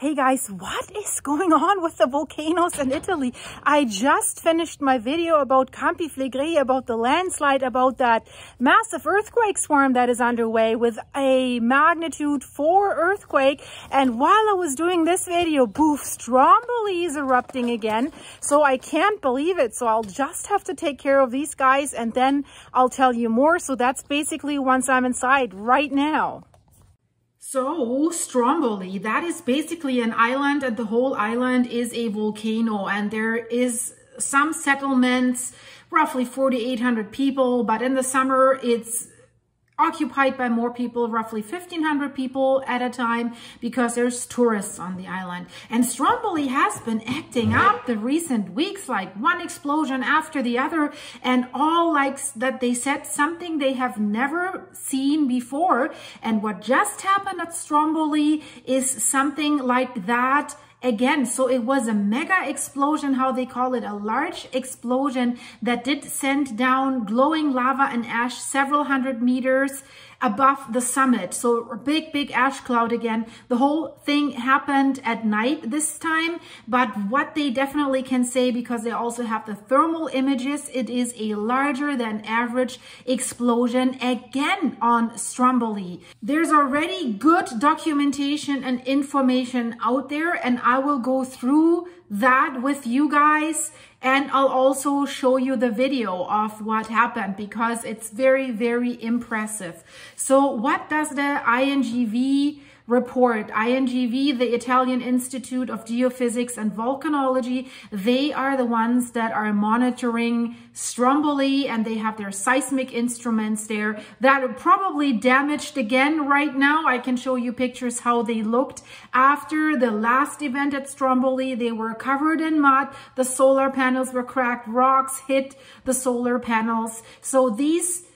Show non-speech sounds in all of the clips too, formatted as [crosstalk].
Hey guys, what is going on with the volcanoes in Italy? I just finished my video about Campi Flegrei, about the landslide, about that massive earthquake swarm that is underway with a magnitude 4 earthquake. And while I was doing this video, boof, Stromboli is erupting again. So I can't believe it. So I'll just have to take care of these guys and then I'll tell you more. So that's basically once I'm inside right now. So Stromboli, that is basically an island and the whole island is a volcano and there is some settlements, roughly 4,800 people, but in the summer it's occupied by more people, roughly 1,500 people at a time, because there's tourists on the island. And Stromboli has been acting up the recent weeks, like one explosion after the other, and all like that they said something they have never seen before. And what just happened at Stromboli is something like that again. So it was a mega explosion, how they call it, a large explosion that did send down glowing lava and ash several hundred meters above the summit. So a big, big ash cloud again. The whole thing happened at night this time, but what they definitely can say, because they also have the thermal images, it is a larger than average explosion again on Stromboli. There's already good documentation and information out there, and I will go through that with you guys and I'll also show you the video of what happened because it's very, very impressive. So what does the INGV report. INGV, the Italian Institute of Geophysics and Volcanology, they are the ones that are monitoring Stromboli and they have their seismic instruments there that are probably damaged again right now. I can show you pictures how they looked after the last event at Stromboli. They were covered in mud. The solar panels were cracked. Rocks hit the solar panels. So these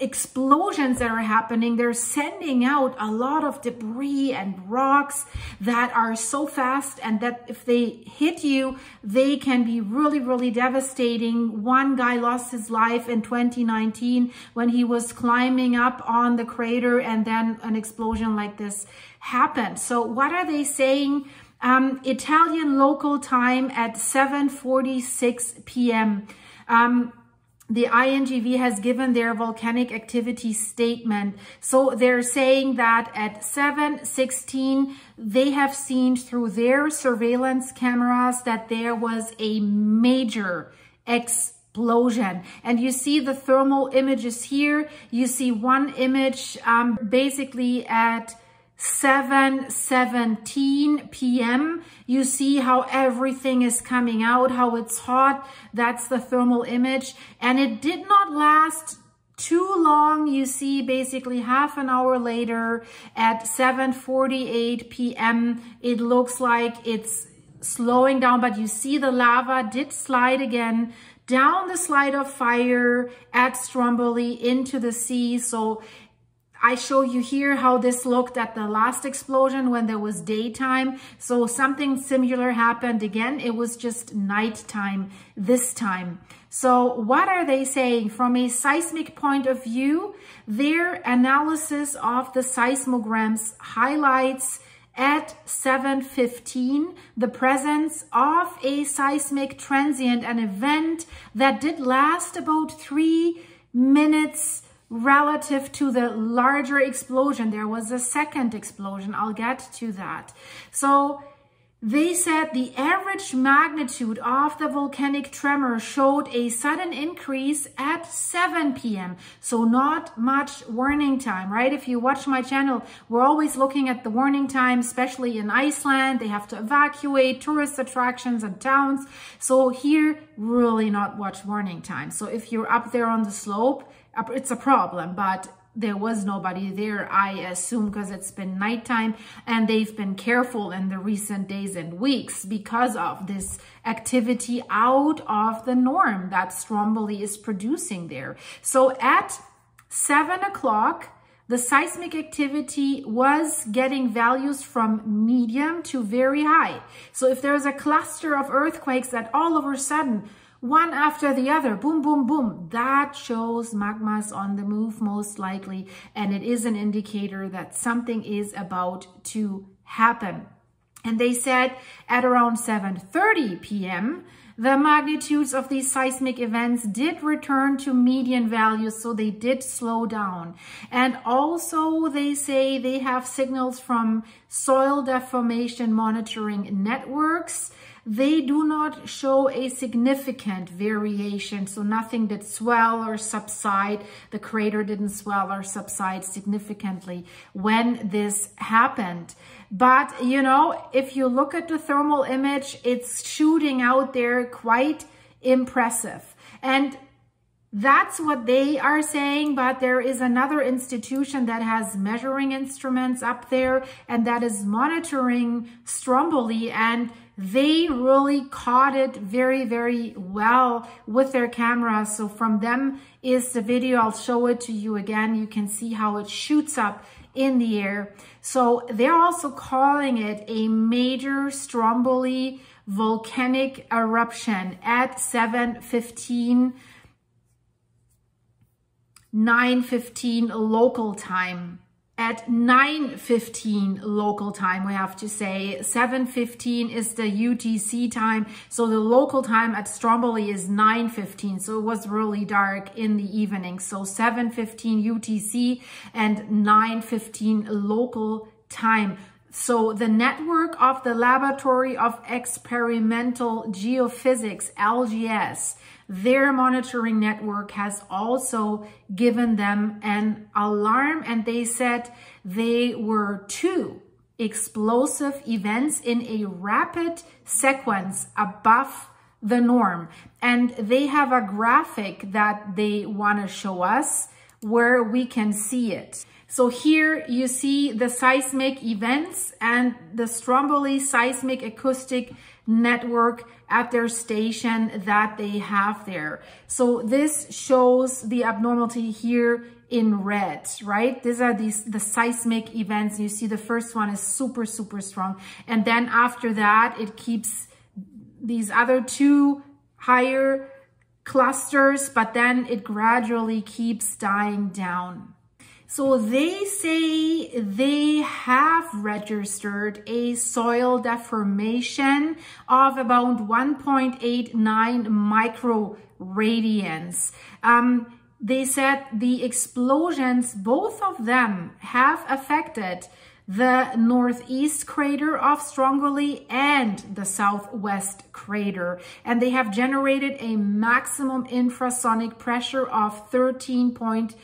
explosions that are happening, they're sending out a lot of debris and rocks that are so fast and that if they hit you, they can be really, really devastating. One guy lost his life in 2019 when he was climbing up on the crater and then an explosion like this happened. So what are they saying? Um, Italian local time at 7.46 p.m. Um, the INGV has given their volcanic activity statement. So they're saying that at 716, they have seen through their surveillance cameras that there was a major explosion. And you see the thermal images here. You see one image um, basically at 7.17 p.m. You see how everything is coming out, how it's hot. That's the thermal image. And it did not last too long. You see basically half an hour later at 7.48 p.m. It looks like it's slowing down, but you see the lava did slide again down the slide of fire at Stromboli into the sea. So I show you here how this looked at the last explosion when there was daytime. So something similar happened again. It was just nighttime this time. So what are they saying? From a seismic point of view, their analysis of the seismograms highlights at 7.15 the presence of a seismic transient, an event that did last about three minutes relative to the larger explosion. There was a second explosion. I'll get to that. So they said the average magnitude of the volcanic tremor showed a sudden increase at 7 p.m. So not much warning time, right? If you watch my channel, we're always looking at the warning time, especially in Iceland. They have to evacuate tourist attractions and towns. So here, really not much warning time. So if you're up there on the slope, it's a problem, but there was nobody there, I assume, because it's been nighttime and they've been careful in the recent days and weeks because of this activity out of the norm that Stromboli is producing there. So at seven o'clock, the seismic activity was getting values from medium to very high. So if there's a cluster of earthquakes that all of a sudden one after the other, boom, boom, boom. That shows magmas on the move most likely, and it is an indicator that something is about to happen. And they said at around 7.30 p.m., the magnitudes of these seismic events did return to median values, so they did slow down. And also they say they have signals from soil deformation monitoring networks they do not show a significant variation. So nothing did swell or subside. The crater didn't swell or subside significantly when this happened. But, you know, if you look at the thermal image, it's shooting out there quite impressive. And that's what they are saying, but there is another institution that has measuring instruments up there and that is monitoring Stromboli and they really caught it very, very well with their camera. So from them is the video. I'll show it to you again. You can see how it shoots up in the air. So they're also calling it a major Stromboli volcanic eruption at 7.15, 9.15 local time at 9.15 local time, we have to say. 7.15 is the UTC time. So the local time at Stromboli is 9.15. So it was really dark in the evening. So 7.15 UTC and 9.15 local time. So the network of the Laboratory of Experimental Geophysics, LGS, their monitoring network has also given them an alarm and they said they were two explosive events in a rapid sequence above the norm. And they have a graphic that they want to show us where we can see it. So here you see the seismic events and the Stromboli seismic acoustic network at their station that they have there. So this shows the abnormality here in red, right? These are these the seismic events. You see the first one is super, super strong. And then after that, it keeps these other two higher clusters, but then it gradually keeps dying down. So they say they have registered a soil deformation of about 1.89 microradians. Um, they said the explosions, both of them have affected the northeast crater of Stromboli and the southwest crater. And they have generated a maximum infrasonic pressure of 13.45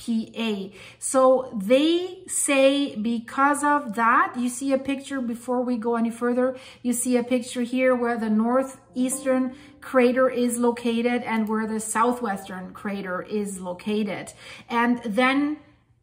PA. So they say because of that, you see a picture before we go any further, you see a picture here where the northeastern crater is located and where the southwestern crater is located. And then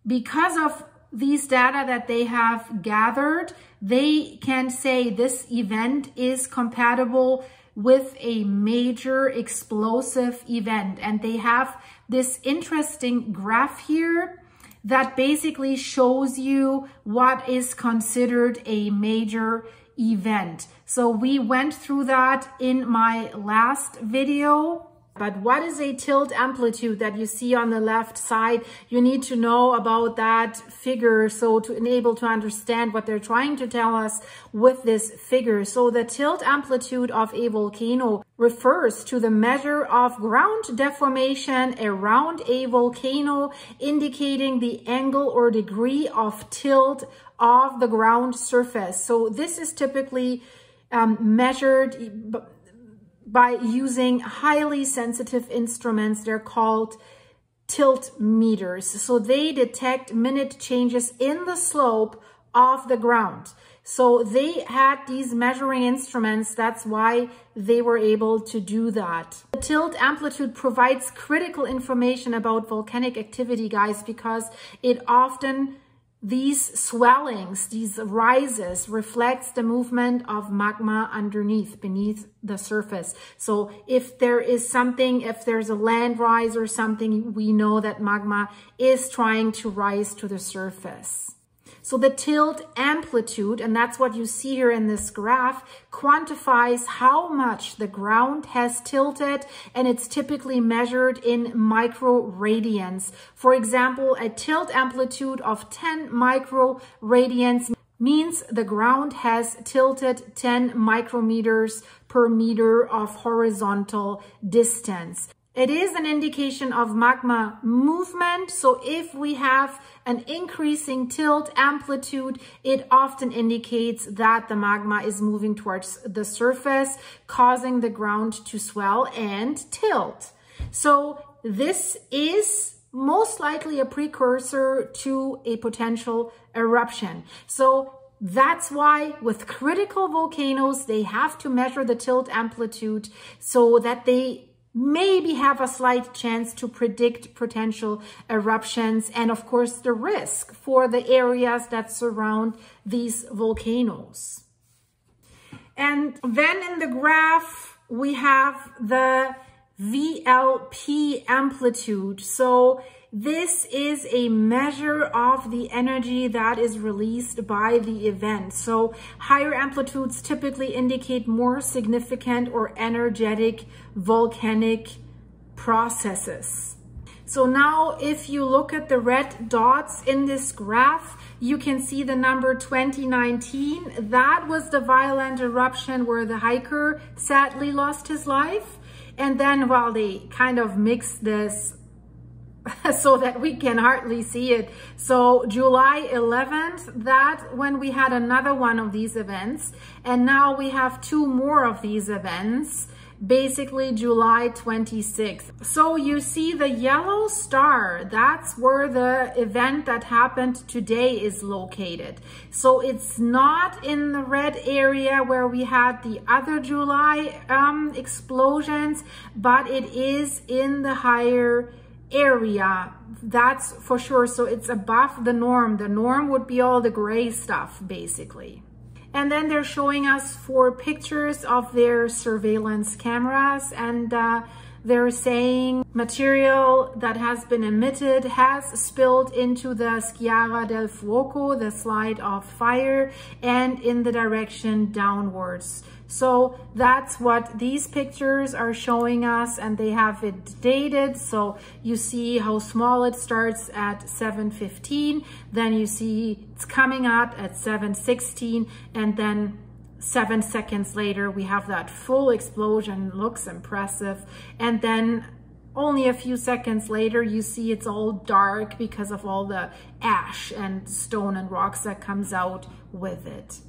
because of these data that they have gathered, they can say this event is compatible with a major explosive event. And they have this interesting graph here that basically shows you what is considered a major event. So we went through that in my last video. But what is a tilt amplitude that you see on the left side? You need to know about that figure so to enable to understand what they're trying to tell us with this figure. So the tilt amplitude of a volcano refers to the measure of ground deformation around a volcano, indicating the angle or degree of tilt of the ground surface. So this is typically um, measured by using highly sensitive instruments. They're called tilt meters. So they detect minute changes in the slope of the ground. So they had these measuring instruments. That's why they were able to do that. The tilt amplitude provides critical information about volcanic activity, guys, because it often these swellings, these rises reflects the movement of magma underneath, beneath the surface. So if there is something, if there's a land rise or something, we know that magma is trying to rise to the surface. So the tilt amplitude, and that's what you see here in this graph, quantifies how much the ground has tilted, and it's typically measured in microradians. For example, a tilt amplitude of 10 microradians means the ground has tilted 10 micrometers per meter of horizontal distance. It is an indication of magma movement. So if we have an increasing tilt amplitude, it often indicates that the magma is moving towards the surface, causing the ground to swell and tilt. So this is most likely a precursor to a potential eruption. So that's why with critical volcanoes, they have to measure the tilt amplitude so that they maybe have a slight chance to predict potential eruptions and of course the risk for the areas that surround these volcanoes. And then in the graph, we have the VLP amplitude. So this is a measure of the energy that is released by the event. So higher amplitudes typically indicate more significant or energetic volcanic processes. So now if you look at the red dots in this graph, you can see the number 2019. That was the violent eruption where the hiker sadly lost his life. And then while they kind of mixed this [laughs] so that we can hardly see it. So July 11th, that when we had another one of these events, and now we have two more of these events, basically July 26th. So you see the yellow star, that's where the event that happened today is located. So it's not in the red area where we had the other July um, explosions, but it is in the higher area that's for sure. So it's above the norm. The norm would be all the gray stuff basically. And then they're showing us four pictures of their surveillance cameras and uh, they're saying material that has been emitted has spilled into the Sciara del Fuoco, the slide of fire, and in the direction downwards. So that's what these pictures are showing us and they have it dated. So you see how small it starts at 7.15, then you see it's coming out at 7.16 and then seven seconds later, we have that full explosion, looks impressive. And then only a few seconds later, you see it's all dark because of all the ash and stone and rocks that comes out with it.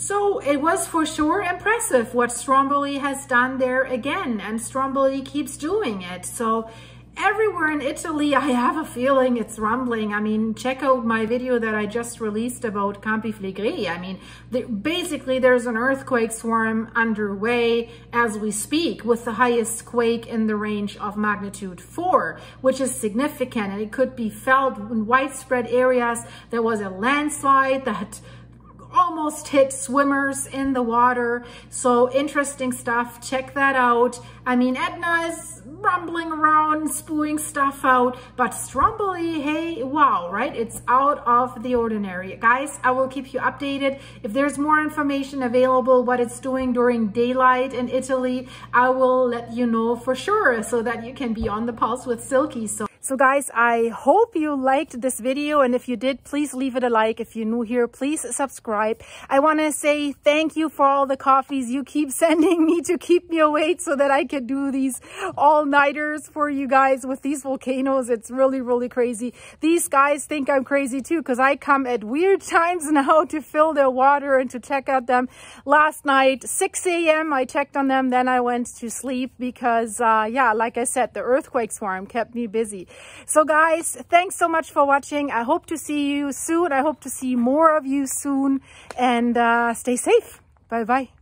So it was for sure impressive what Stromboli has done there again, and Stromboli keeps doing it. So everywhere in Italy, [laughs] I have a feeling it's rumbling. I mean, check out my video that I just released about Campi Flegrei. I mean, the, basically there's an earthquake swarm underway as we speak with the highest quake in the range of magnitude four, which is significant and it could be felt in widespread areas. There was a landslide that almost hit swimmers in the water. So interesting stuff. Check that out. I mean, Etna is rumbling around, spewing stuff out, but Stromboli, hey, wow, right? It's out of the ordinary. Guys, I will keep you updated. If there's more information available, what it's doing during daylight in Italy, I will let you know for sure so that you can be on the pulse with Silki. So so guys, I hope you liked this video. And if you did, please leave it a like. If you're new here, please subscribe. I want to say thank you for all the coffees you keep [laughs] sending me to keep me awake so that I can do these all-nighters for you guys with these volcanoes. It's really, really crazy. These guys think I'm crazy too because I come at weird times [laughs] now to fill their water and to check out them. Last night, 6 a.m., I checked on them. Then I went to sleep because, uh, yeah, like I said, the earthquake swarm kept me busy. So guys, thanks so much for watching. I hope to see you soon. I hope to see more of you soon and uh, stay safe. Bye-bye.